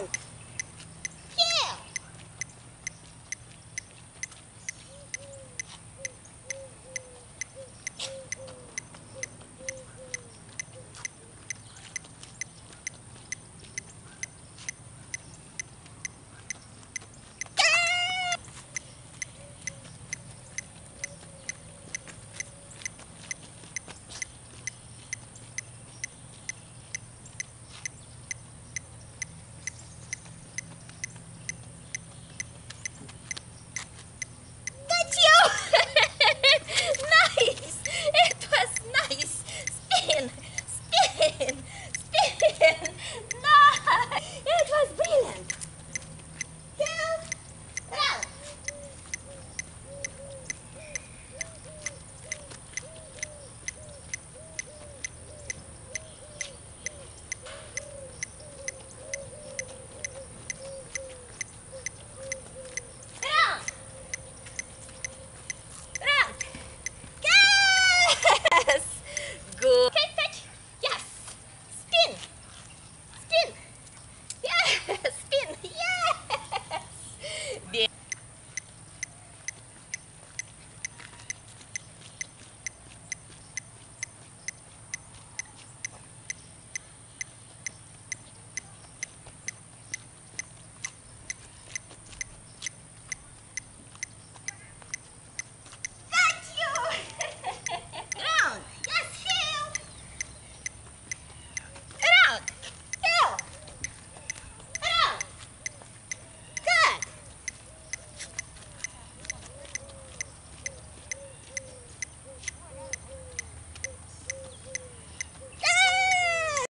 trunk.